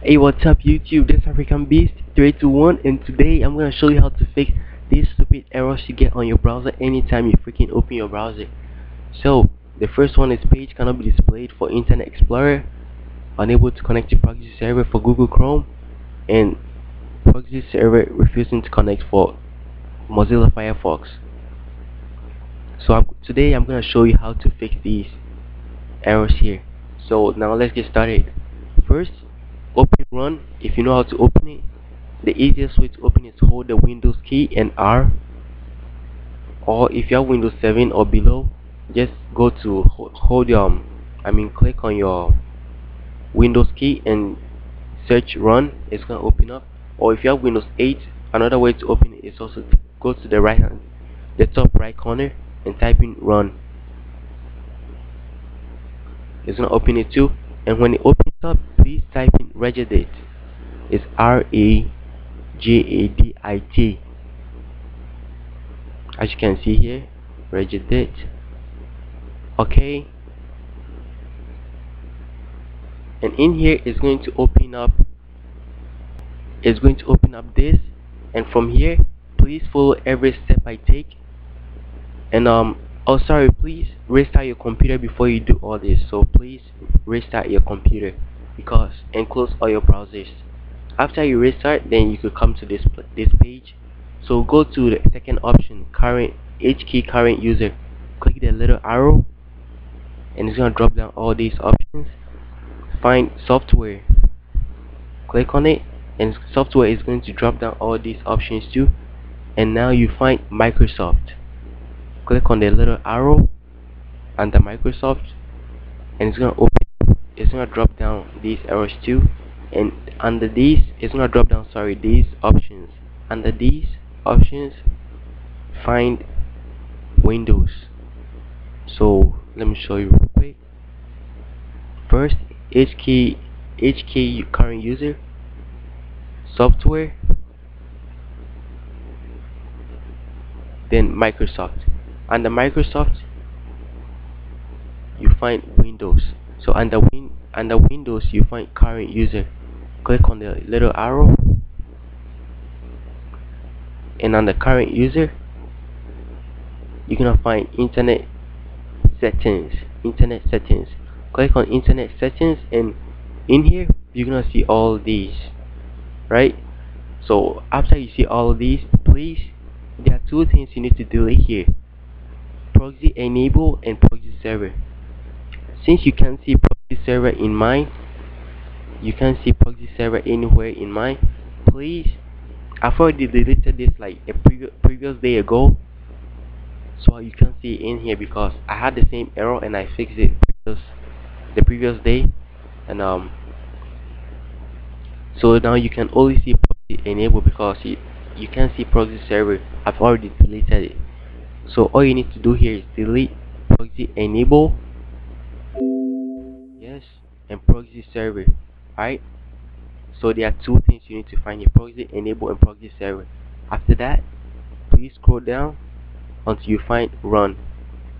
Hey what's up YouTube, this African Beast 321 and today I'm gonna show you how to fix these stupid errors you get on your browser anytime you freaking open your browser. So the first one is page cannot be displayed for Internet Explorer, unable to connect to proxy server for Google Chrome, and proxy server refusing to connect for Mozilla Firefox. So I'm, today I'm gonna show you how to fix these errors here. So now let's get started. First open run if you know how to open it the easiest way to open it is hold the windows key and r or if you have windows 7 or below just go to hold your i mean click on your windows key and search run it's gonna open up or if you have windows 8 another way to open it is also go to the right hand the top right corner and type in run. It's gonna open it too and when it opens up please type in regedit is r-a-j-a-d-i-t as you can see here regedit okay. And in here is going to open up it's going to open up this. And from here please follow every step I take. And um oh sorry please restart your computer before you do all this. So please restart your computer because and close all your browsers. After you restart then you could come to this this page. So go to the second option current H key current user. Click the little arrow and it's gonna drop down all these options. Find software. Click on it and software is going to drop down all these options too. And now you find Microsoft. Click on the little arrow under Microsoft and it's gonna open it's gonna drop down these arrows too. And under these it's gonna drop down sorry these options. Under these options find windows. So let me show you real quick. First HK HK current user software then Microsoft. Under Microsoft you find Windows so under win under windows you find current user. Click on the little arrow. And the current user you're gonna find internet settings internet settings. Click on internet settings and in here you're gonna see all these right? So after you see all these please there are two things you need to delete here. Proxy enable and proxy server since you can't see proxy server in mine you can't see proxy server anywhere in mine please I've already deleted this like a previous previous day ago so you can see in here because I had the same error and I fixed it previous, the previous day and um so now you can only see proxy enable because you, you can't see proxy server. I've already deleted it. So all you need to do here is delete proxy enable yes and proxy server right? So there are two things you need to find your proxy enable and proxy server. After that please scroll down until you find run.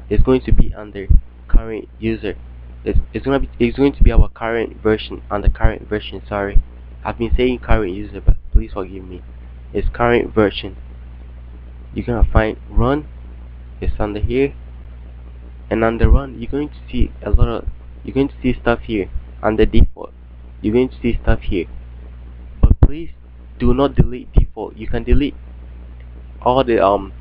It's going to be under current user. It's, it's gonna be it's going to be our current version on the current version sorry. I've been saying current user but please forgive me. It's current version. You're gonna find run. It's under here and under run you're going to see a lot of you're going to see stuff here under default. You're going to see stuff here. But please do not delete default. You can delete all the um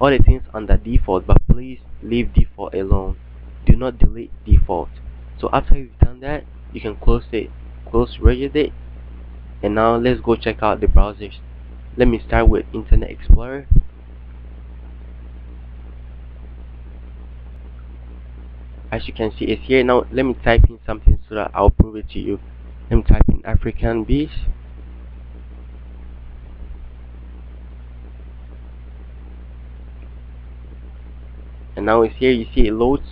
all the things under default but please leave default alone. Do not delete default. So after you've done that you can close it close regedit and now let's go check out the browsers. Let me start with internet explorer as you can see it's here. Now let me type in something so that I'll prove it to you. Let me type in African bees. And now it's here. You see it loads.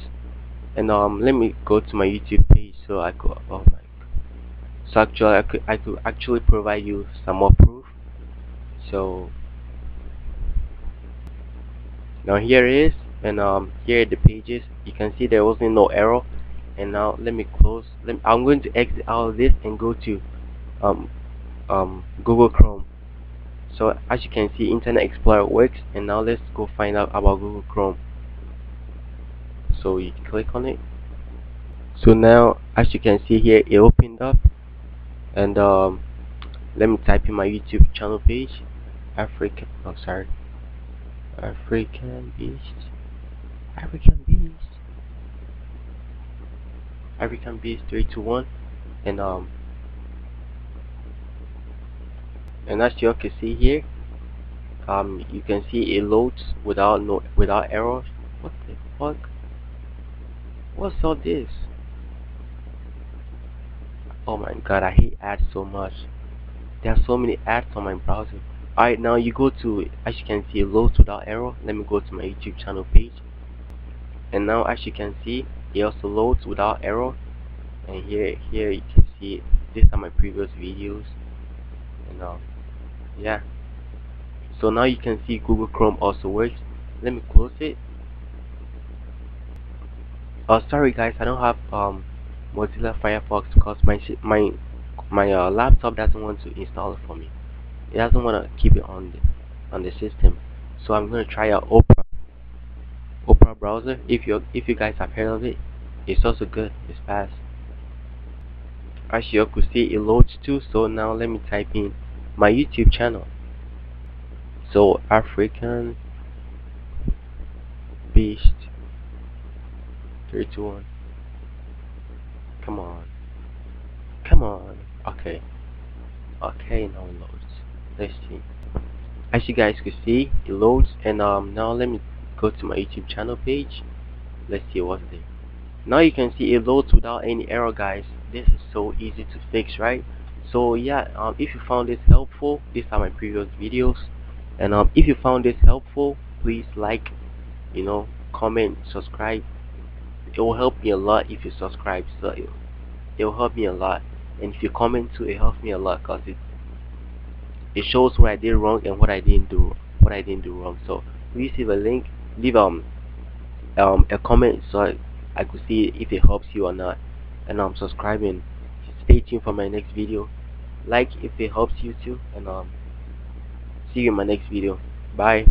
And um let me go to my YouTube page so I could oh my so actually I could I could actually provide you some more proof. So now here it is and um here the pages. You can see there wasn't no error. And now let me close. Let me, I'm going to exit out of this and go to um um Google Chrome. So as you can see Internet Explorer works. And now let's go find out about Google Chrome. So you click on it. So now as you can see here it opened up. And um let me type in my YouTube channel page. African oh sorry. African Beast African Beast. African Beast 321 and um and as you can see here um you can see it loads without no without errors what the fuck? What's all this? Oh my god I hate ads so much. There are so many ads on my browser. Alright now you go to as you can see loads without error let me go to my YouTube channel page and now as you can see it also loads without error. And here here you can see these are my previous videos. And um yeah. So now you can see Google Chrome also works. Let me close it. Uh sorry guys I don't have um Mozilla Firefox because my my my uh, laptop doesn't want to install it for me. It doesn't want to keep it on the on the system. So I'm going to try out Opera browser if you if you guys have heard of it it's also good it's fast. As you could see it loads too so now let me type in my YouTube channel. So African Beast 321 come on. Come on. Okay. Okay now it loads. Let's see. As you guys can see it loads and um now let me go to my YouTube channel page. Let's see what's there. Now you can see it loads without any error guys. This is so easy to fix right? So yeah um, if you found this helpful these are my previous videos. And um, if you found this helpful please like you know comment subscribe. It will help me a lot if you subscribe so it, will help me a lot. And if you comment too it helps me a lot because it it shows what I did wrong and what I didn't do what I didn't do wrong. So please leave a link leave um um a comment so I, I could see if it helps you or not. And I'm um subscribing. Stay tuned for my next video. Like if it helps you too. And um see you in my next video. Bye